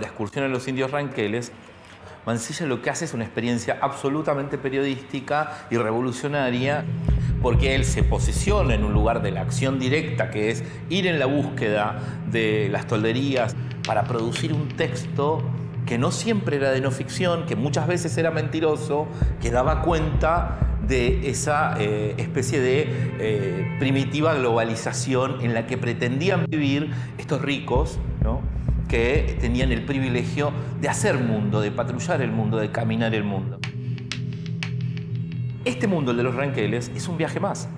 La excursión a los indios ranqueles, Mansilla lo que hace es una experiencia absolutamente periodística y revolucionaria, porque él se posiciona en un lugar de la acción directa, que es ir en la búsqueda de las tolderías para producir un texto que no siempre era de no ficción, que muchas veces era mentiroso, que daba cuenta de esa eh, especie de eh, primitiva globalización en la que pretendían vivir estos ricos, ¿no? Que tenían el privilegio de hacer mundo, de patrullar el mundo, de caminar el mundo. Este mundo, el de los ranqueles, es un viaje más.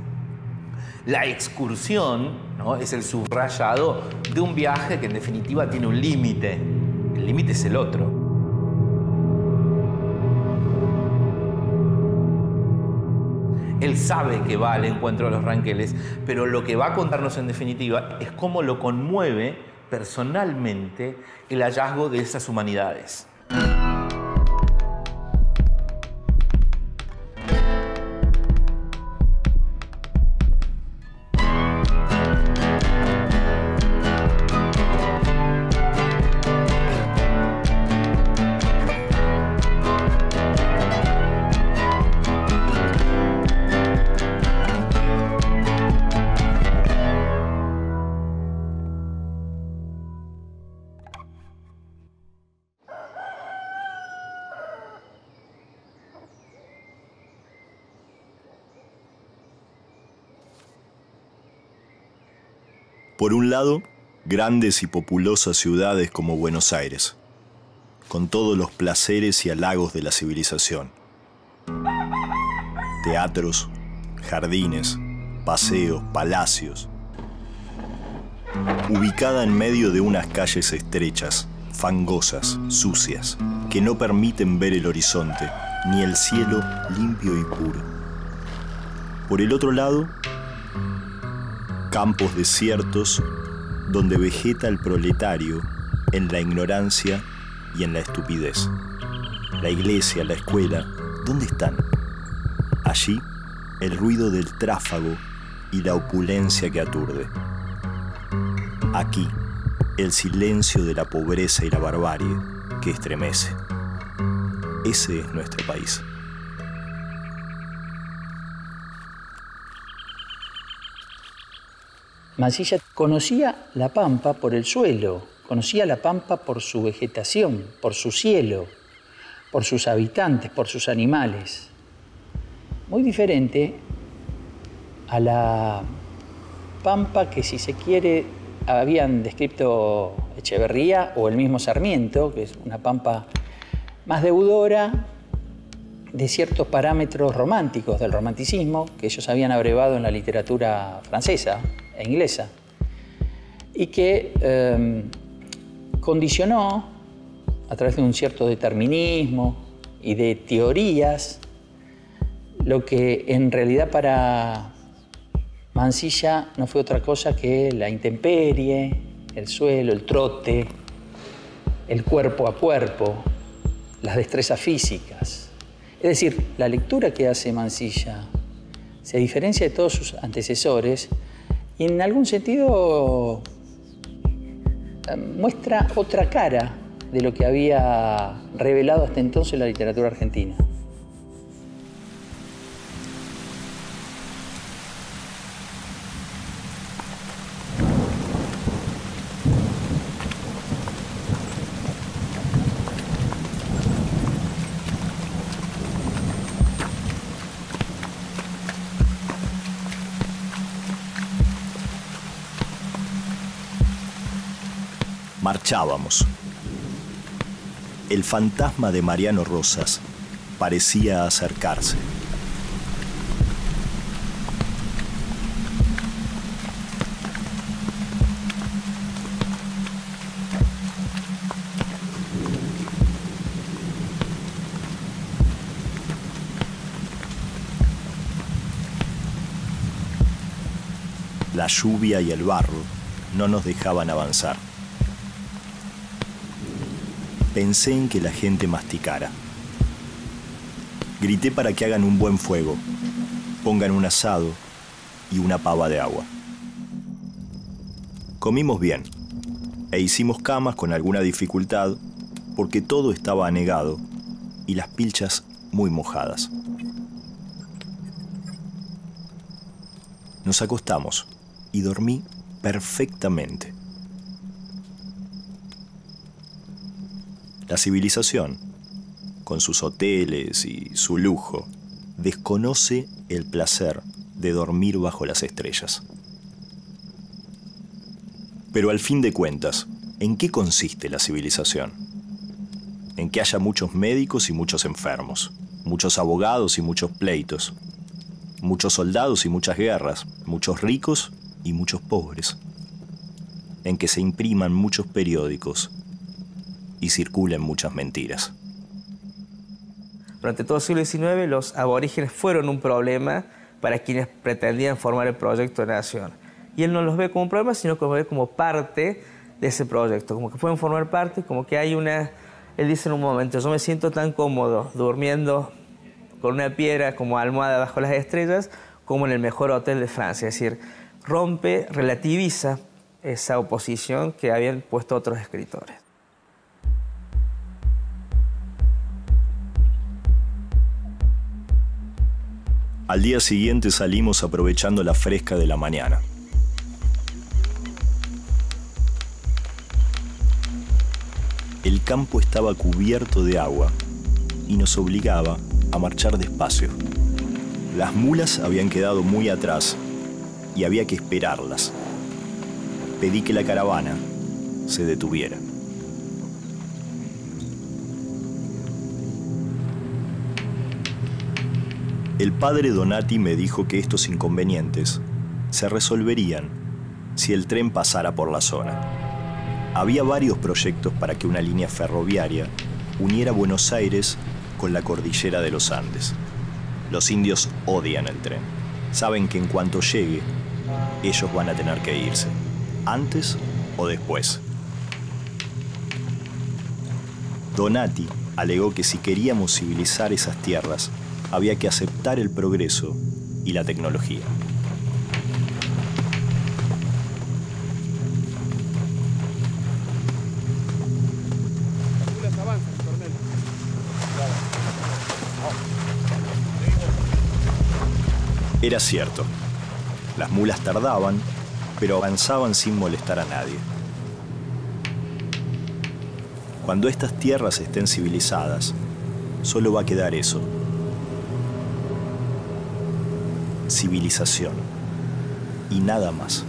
La excursión ¿no? es el subrayado de un viaje que en definitiva tiene un límite. El límite es el otro. Él sabe que va al encuentro de los ranqueles, pero lo que va a contarnos en definitiva es cómo lo conmueve personalmente el hallazgo de esas humanidades. Por un lado, grandes y populosas ciudades como Buenos Aires, con todos los placeres y halagos de la civilización. Teatros, jardines, paseos, palacios. Ubicada en medio de unas calles estrechas, fangosas, sucias, que no permiten ver el horizonte, ni el cielo limpio y puro. Por el otro lado, campos desiertos donde vegeta el proletario en la ignorancia y en la estupidez. La iglesia, la escuela, ¿dónde están? Allí, el ruido del tráfago y la opulencia que aturde. Aquí, el silencio de la pobreza y la barbarie que estremece. Ese es nuestro país. Mansilla conocía la pampa por el suelo, conocía la pampa por su vegetación, por su cielo, por sus habitantes, por sus animales. Muy diferente a la pampa que si se quiere habían descrito Echeverría o el mismo Sarmiento, que es una pampa más deudora de ciertos parámetros románticos del romanticismo que ellos habían abrevado en la literatura francesa, inglesa, y que em, condicionó, a través de un cierto determinismo y de teorías, lo que en realidad para Mansilla no fue otra cosa que la intemperie, el suelo, el trote, el cuerpo a cuerpo, las destrezas físicas. Es decir, la lectura que hace Mansilla se diferencia de todos sus antecesores y en algún sentido eh, muestra otra cara de lo que había revelado hasta entonces la literatura argentina. El fantasma de Mariano Rosas parecía acercarse. La lluvia y el barro no nos dejaban avanzar pensé en que la gente masticara. Grité para que hagan un buen fuego, pongan un asado y una pava de agua. Comimos bien e hicimos camas con alguna dificultad porque todo estaba anegado y las pilchas muy mojadas. Nos acostamos y dormí perfectamente. La civilización, con sus hoteles y su lujo, desconoce el placer de dormir bajo las estrellas. Pero al fin de cuentas, ¿en qué consiste la civilización? En que haya muchos médicos y muchos enfermos, muchos abogados y muchos pleitos, muchos soldados y muchas guerras, muchos ricos y muchos pobres. En que se impriman muchos periódicos y circulen muchas mentiras. Durante todo el siglo XIX los aborígenes fueron un problema para quienes pretendían formar el proyecto de nación. Y él no los ve como un problema, sino que los ve como parte de ese proyecto, como que pueden formar parte, como que hay una... Él dice en un momento, yo me siento tan cómodo durmiendo con una piedra como almohada bajo las estrellas, como en el mejor hotel de Francia. Es decir, rompe, relativiza esa oposición que habían puesto otros escritores. Al día siguiente salimos aprovechando la fresca de la mañana. El campo estaba cubierto de agua y nos obligaba a marchar despacio. Las mulas habían quedado muy atrás y había que esperarlas. Pedí que la caravana se detuviera. El padre Donati me dijo que estos inconvenientes se resolverían si el tren pasara por la zona. Había varios proyectos para que una línea ferroviaria uniera Buenos Aires con la cordillera de los Andes. Los indios odian el tren. Saben que en cuanto llegue, ellos van a tener que irse, antes o después. Donati alegó que si queríamos civilizar esas tierras, había que aceptar el progreso y la tecnología. Era cierto, las mulas tardaban, pero avanzaban sin molestar a nadie. Cuando estas tierras estén civilizadas, solo va a quedar eso, civilización y nada más.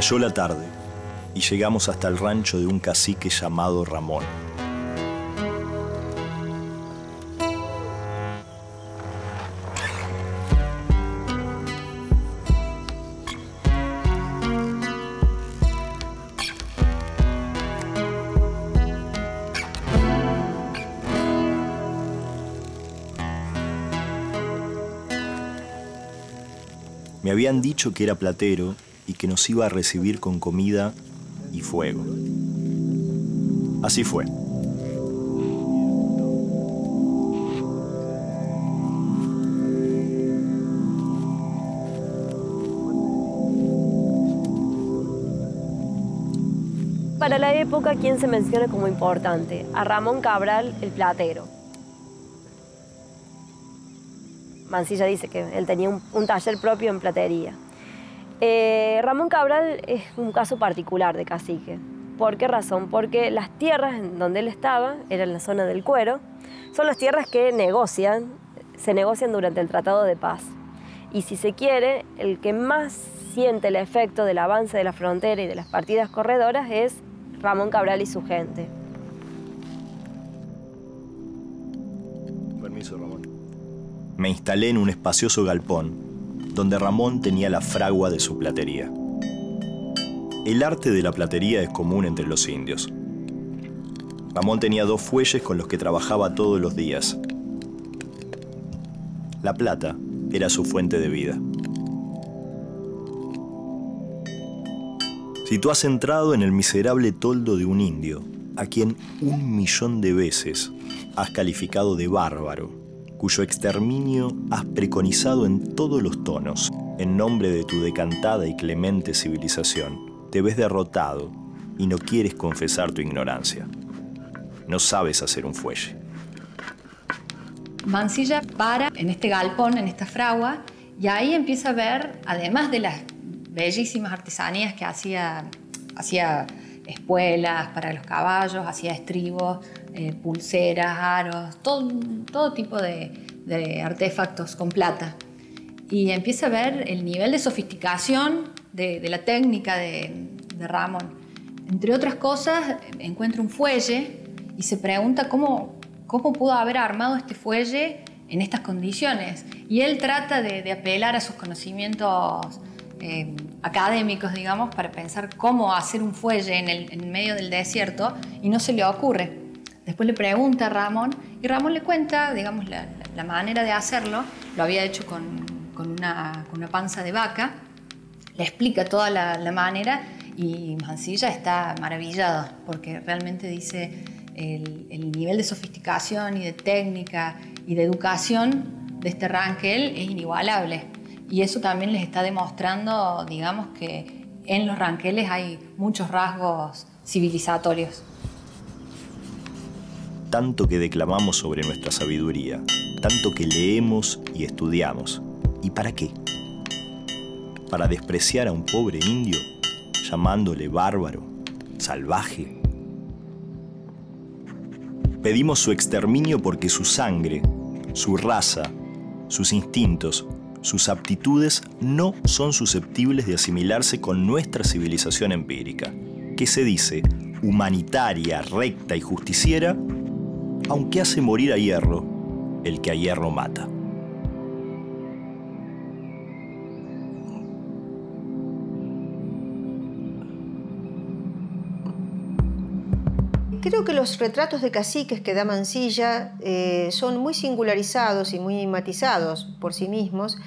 Cayó la tarde y llegamos hasta el rancho de un cacique llamado Ramón. Me habían dicho que era platero y que nos iba a recibir con comida y fuego. Así fue. Para la época, ¿quién se menciona como importante? A Ramón Cabral, el platero. Mancilla dice que él tenía un, taller propio en platería. Eh, Ramón Cabral es un caso particular de cacique. ¿Por qué razón? Porque las tierras en donde él estaba, era en la zona del cuero, son las tierras que negocian, se negocian durante el Tratado de Paz. Y si se quiere, el que más siente el efecto del avance de la frontera y de las partidas corredoras es Ramón Cabral y su gente. Permiso, Ramón. Me instalé en un espacioso galpón, donde Ramón tenía la fragua de su platería. El arte de la platería es común entre los indios. Ramón tenía dos fuelles con los que trabajaba todos los días. La plata era su fuente de vida. Si tú has entrado en el miserable toldo de un indio, a quien un millón de veces has calificado de bárbaro, cuyo exterminio has preconizado en todos los tonos, en nombre de tu decantada y clemente civilización, te ves derrotado y no quieres confesar tu ignorancia. No sabes hacer un fuelle. Mansilla para en este galpón, en esta fragua, y ahí empieza a ver, además de las bellísimas artesanías que hacía, hacía espuelas para los caballos, hacía estribos, eh, pulseras, aros, todo, todo tipo de, artefactos con plata. Y empieza a ver el nivel de sofisticación de, la técnica de, Ramón. Entre otras cosas, encuentra un fuelle y se pregunta cómo, cómo pudo haber armado este fuelle en estas condiciones. Y él trata de, apelar a sus conocimientos eh, académicos, digamos, para pensar cómo hacer un fuelle en el medio del desierto y no se le ocurre. Después le pregunta a Ramón y Ramón le cuenta, digamos, la, manera de hacerlo. Lo había hecho con, una, panza de vaca. Le explica toda la, manera y Mansilla está maravillado porque realmente dice el, el, nivel de sofisticación y de técnica y de educación de este Rankel es inigualable. Y eso también les está demostrando, digamos, que en los ranqueles hay muchos rasgos civilizatorios tanto que declamamos sobre nuestra sabiduría, tanto que leemos y estudiamos. ¿Y para qué? ¿Para despreciar a un pobre indio, llamándole bárbaro, salvaje? Pedimos su exterminio porque su sangre, su raza, sus instintos, sus aptitudes no son susceptibles de asimilarse con nuestra civilización empírica, que se dice humanitaria, recta y justiciera aunque hace morir a hierro el que a hierro mata. Creo que los retratos de caciques que da Mansilla eh, son muy singularizados y muy matizados por sí mismos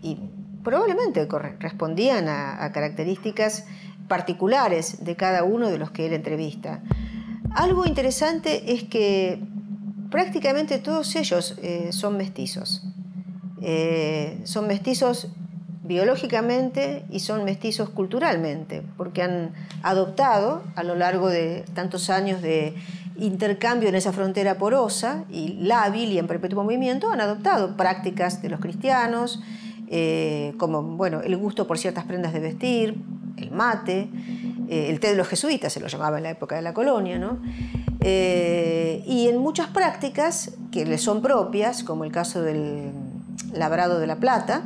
y probablemente correspondían a características particulares de cada uno de los que él entrevista. Algo interesante es que prácticamente todos ellos eh, son mestizos. Eh, son mestizos biológicamente y son mestizos culturalmente, porque han adoptado a lo largo de tantos años de intercambio en esa frontera porosa y lábil y en perpetuo movimiento, han adoptado prácticas de los cristianos, eh, como bueno, el gusto por ciertas prendas de vestir, el mate, el té de los jesuitas se lo llamaba en la época de la colonia, ¿no? Eh, y en muchas prácticas que le son propias, como el caso del labrado de la plata,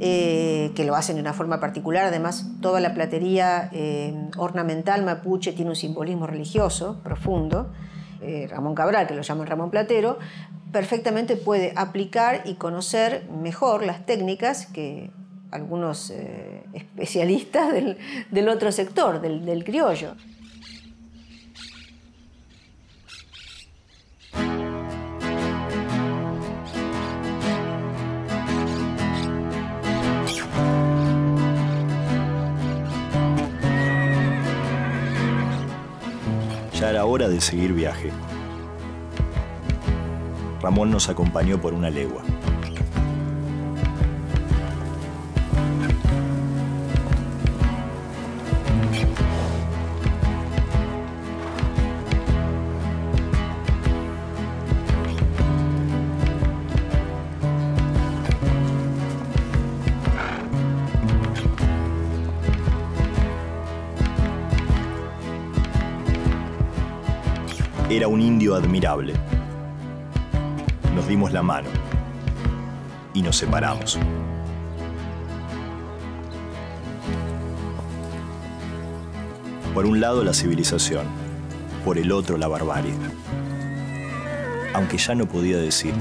eh, que lo hacen de una forma particular. Además, toda la platería eh, ornamental mapuche tiene un simbolismo religioso profundo. Eh, Ramón Cabral, que lo llaman Ramón Platero, perfectamente puede aplicar y conocer mejor las técnicas que algunos especialistas del, otro sector, del criollo. Era hora de seguir viaje. Ramón nos acompañó por una legua. Era un indio admirable. Nos dimos la mano y nos separamos. Por un lado la civilización, por el otro la barbarie. Aunque ya no podía decir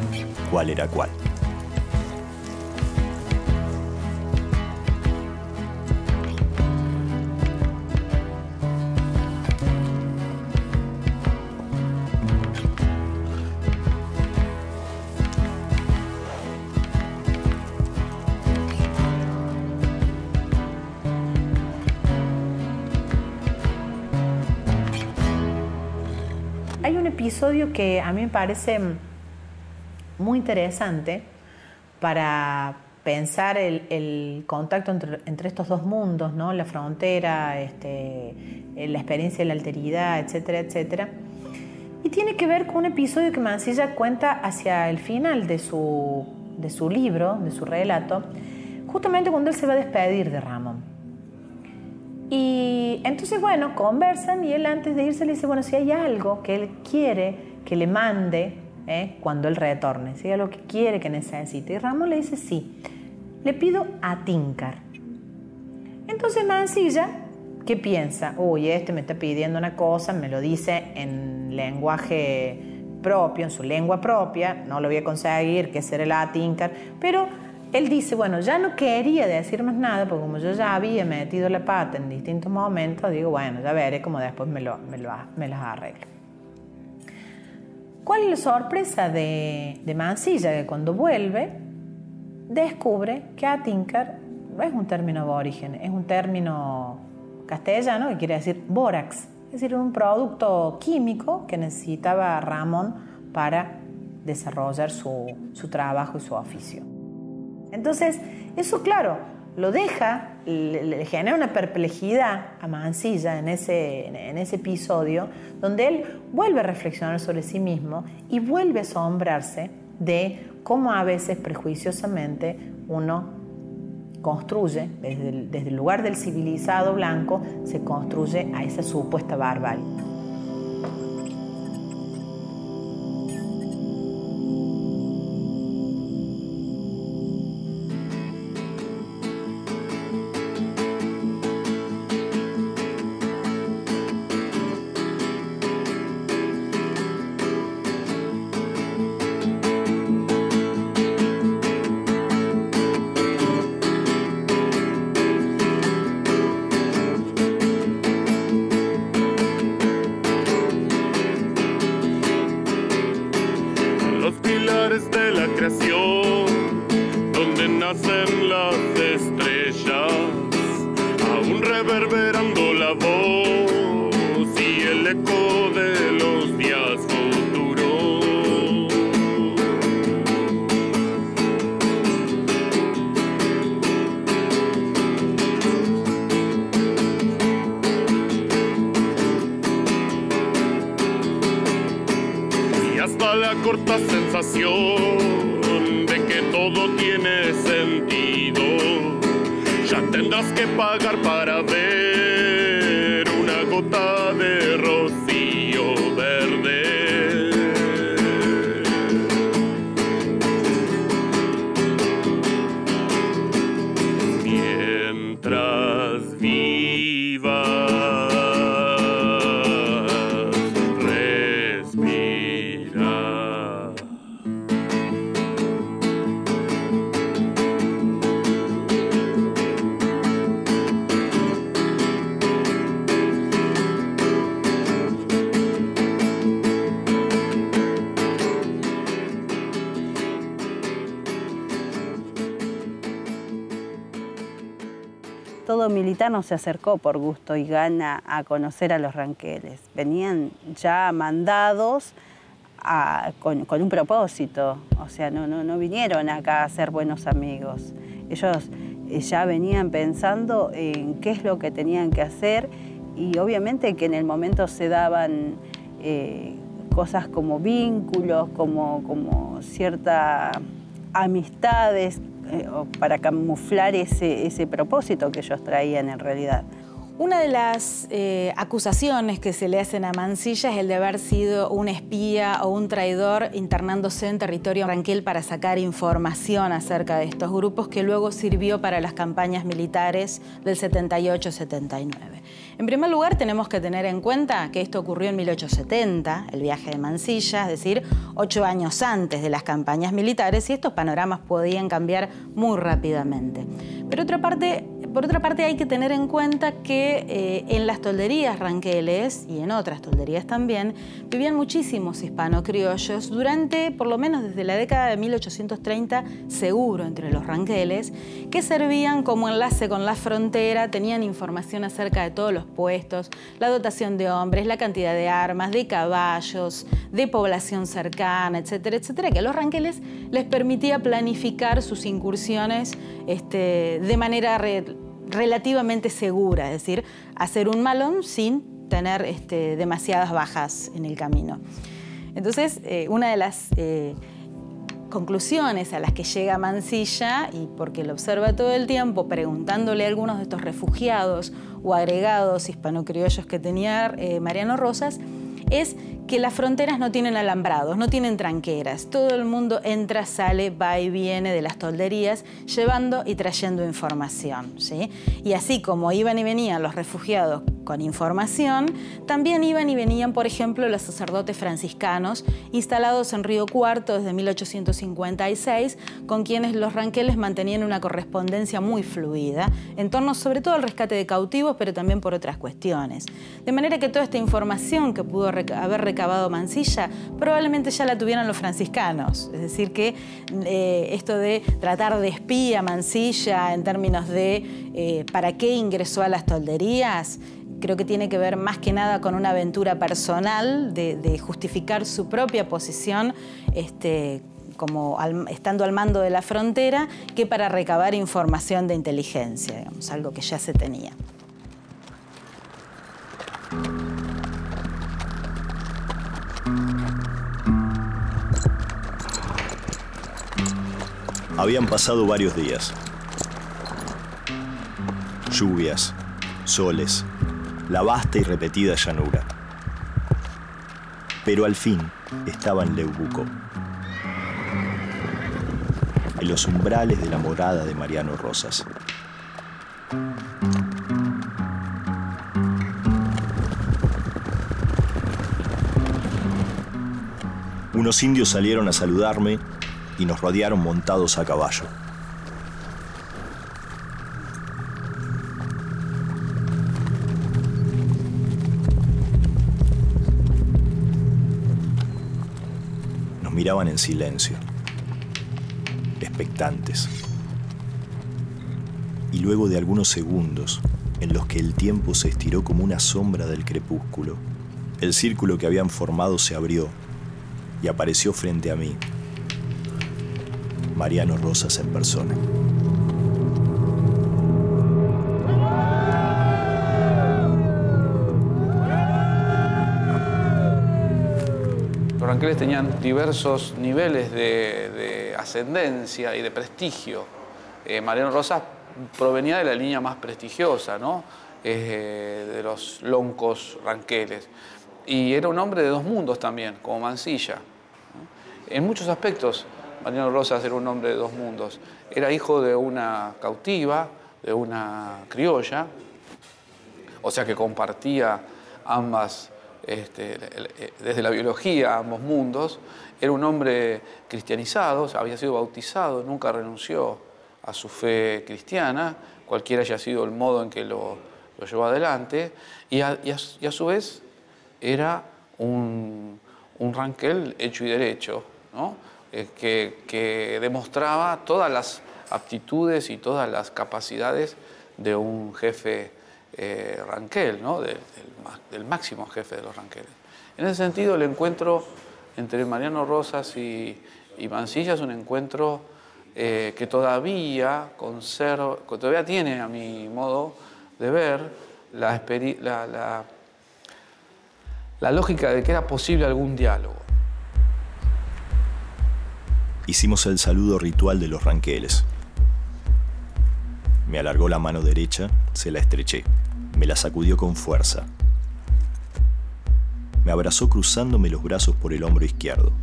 cuál era cuál. Episodio que a mí me parece muy interesante para pensar el, contacto entre, estos dos mundos, ¿no? la frontera, este, la experiencia de la alteridad, etcétera, etcétera. Y tiene que ver con un episodio que Mancilla cuenta hacia el final de su, de su libro, de su relato, justamente cuando él se va a despedir de Ramón. Y entonces, bueno, conversan y él antes de irse le dice, bueno, si hay algo que él quiere que le mande ¿eh? cuando él retorne, si hay algo que quiere que necesite. Y Ramón le dice, sí, le pido a Tincar. Entonces Mancilla, ¿qué piensa? Uy, este me está pidiendo una cosa, me lo dice en lenguaje propio, en su lengua propia, no lo voy a conseguir, que será la Tincar, pero él dice, bueno, ya no quería decir más nada, porque como yo ya había metido la pata en distintos momentos, digo, bueno, ya veré cómo después me, lo, me, me las arreglo. ¿Cuál es la sorpresa de, de Mancilla? Que cuando vuelve, descubre que Atincar no es un término aborigen, es un término castellano que quiere decir bórax, es decir, un producto químico que necesitaba Ramón para desarrollar su, su trabajo y su oficio. Entonces, eso claro, lo deja, le, genera una perplejidad a Mancilla en ese, en ese episodio, donde él vuelve a reflexionar sobre sí mismo y vuelve a asombrarse de cómo a veces prejuiciosamente uno construye, desde desde el lugar del civilizado blanco, se construye a esa supuesta barbarie. hasta la corta sensación de que todo tiene sentido. Ya tendrás que pagar para ver una gota de militar no se acercó por gusto y gana a conocer a los ranqueles. Venían ya mandados con, un propósito, o sea, no, vinieron acá a ser buenos amigos. Ellos eh, ya venían pensando en qué es lo que tenían que hacer y obviamente que en el momento se daban eh, cosas como vínculos, como ciertas amistades eh, para camuflar ese, ese propósito que ellos traían en realidad. Una de las eh, acusaciones que se le hacen a Mansilla es el de haber sido un espía o un traidor internándose en territorio ranquel para sacar información acerca de estos grupos que luego sirvió para las campañas militares del 78-79. En primer lugar, tenemos que tener en cuenta que esto ocurrió en 1870, el viaje de Mansilla, es decir, ocho años antes de las campañas militares, y estos panoramas podían cambiar muy rápidamente. Pero otra parte, por otra parte, hay que tener en cuenta que eh, en las tolderías ranqueles y en otras tolderías también vivían muchísimos hispano-criollos durante, por lo menos desde la década de 1830, seguro entre los ranqueles, que servían como enlace con la frontera, tenían información acerca de todos los puestos, la dotación de hombres, la cantidad de armas, de caballos, de población cercana, etcétera, etcétera, que a los ranqueles les permitía planificar sus incursiones este, de manera relativamente segura, es decir, hacer un malón sin tener este, demasiadas bajas en el camino. Entonces, eh, una de las eh, conclusiones a las que llega Mansilla, y porque lo observa todo el tiempo, preguntándole a algunos de estos refugiados o agregados hispano-criollos que tenía eh, Mariano Rosas, es que las fronteras no tienen alambrados, no tienen tranqueras. Todo el mundo entra, sale, va y viene de las tolderías, llevando y trayendo información. ¿sí? Y así como iban y venían los refugiados con información, también iban y venían, por ejemplo, los sacerdotes franciscanos instalados en Río Cuarto desde 1856, con quienes los ranqueles mantenían una correspondencia muy fluida, en torno sobre todo al rescate de cautivos, pero también por otras cuestiones. De manera que toda esta información que pudo haber recabado Mansilla probablemente ya la tuvieran los franciscanos. Es decir, que eh, esto de tratar de espía Mansilla en términos de eh, para qué ingresó a las tolderías, creo que tiene que ver más que nada con una aventura personal de, justificar su propia posición este, como estando al mando de la frontera que para recabar información de inteligencia, algo que ya se tenía. Habían pasado varios días. Lluvias, soles, la vasta y repetida llanura. Pero al fin estaba en Leubuco, en los umbrales de la morada de Mariano Rosas. Unos indios salieron a saludarme y nos rodearon montados a caballo. Nos miraban en silencio, expectantes. Y luego de algunos segundos, en los que el tiempo se estiró como una sombra del crepúsculo, el círculo que habían formado se abrió y apareció frente a mí, Mariano Rosas en persona. Los ranqueles tenían diversos niveles de, ascendencia y de prestigio. Eh, Mariano Rosas provenía de la línea más prestigiosa, ¿no? Eh, de los loncos ranqueles. Y era un hombre de dos mundos también, como Mansilla. En muchos aspectos Mariano Rosas era un hombre de dos mundos. Era hijo de una cautiva, de una criolla, o sea que compartía ambas, este, desde la biología, ambos mundos. Era un hombre cristianizado, había sido bautizado, nunca renunció a su fe cristiana, cualquiera haya sido el modo en que lo, llevó adelante, y a, su vez era un, un ranquel hecho y derecho, ¿no? Que, demostraba todas las aptitudes y todas las capacidades de un jefe eh, Ranquel, del, máximo jefe de los Ranqueles. En ese sentido, el encuentro entre Mariano Rosas y, y Mancilla es un encuentro eh, que todavía conserva, todavía tiene, a mi modo de ver, la, la lógica de que era posible algún diálogo. Hicimos el saludo ritual de los ranqueles. Me alargó la mano derecha, se la estreché. Me la sacudió con fuerza. Me abrazó cruzándome los brazos por el hombro izquierdo.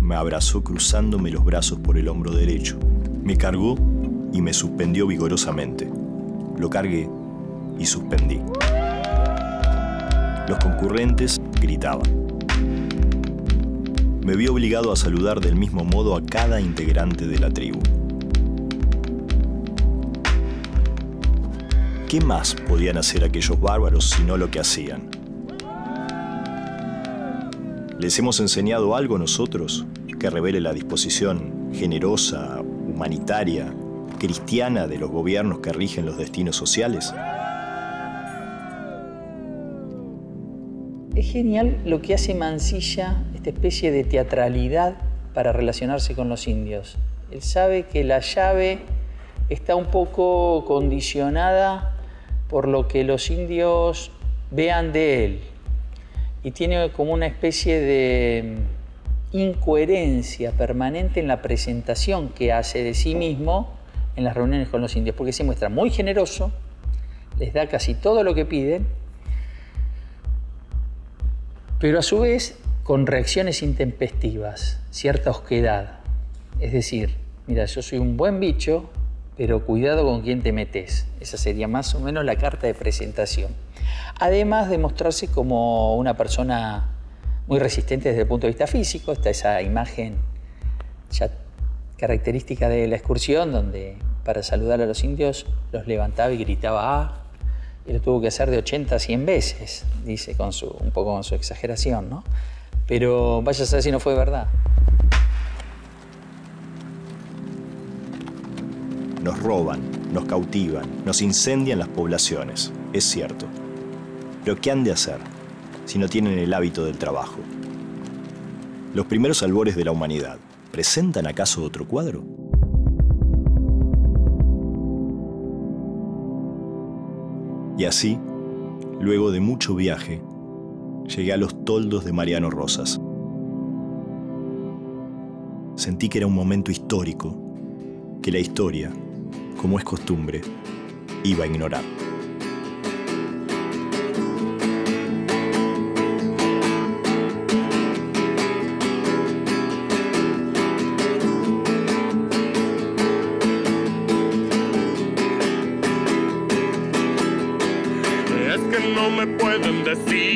Me abrazó cruzándome los brazos por el hombro derecho. Me cargó y me suspendió vigorosamente. Lo cargué y suspendí. Los concurrentes gritaban me vi obligado a saludar del mismo modo a cada integrante de la tribu. ¿Qué más podían hacer aquellos bárbaros sino lo que hacían? ¿Les hemos enseñado algo nosotros que revele la disposición generosa, humanitaria, cristiana de los gobiernos que rigen los destinos sociales? Genial lo que hace Mansilla, esta especie de teatralidad para relacionarse con los indios. Él sabe que la llave está un poco condicionada por lo que los indios vean de él y tiene como una especie de incoherencia permanente en la presentación que hace de sí mismo en las reuniones con los indios, porque se muestra muy generoso, les da casi todo lo que piden, pero a su vez con reacciones intempestivas, cierta osquedad. Es decir, mira, yo soy un buen bicho, pero cuidado con quién te metes. Esa sería más o menos la carta de presentación. Además de mostrarse como una persona muy resistente desde el punto de vista físico, está esa imagen ya característica de la excursión, donde para saludar a los indios los levantaba y gritaba ¡Ah! Y lo tuvo que hacer de 80 a 100 veces, dice con su, un poco con su exageración, ¿no? Pero vaya a saber si no fue verdad. Nos roban, nos cautivan, nos incendian las poblaciones, es cierto. Pero ¿qué han de hacer si no tienen el hábito del trabajo? Los primeros albores de la humanidad, ¿presentan acaso otro cuadro? Y así, luego de mucho viaje, llegué a los toldos de Mariano Rosas. Sentí que era un momento histórico, que la historia, como es costumbre, iba a ignorar. Hasta aquí.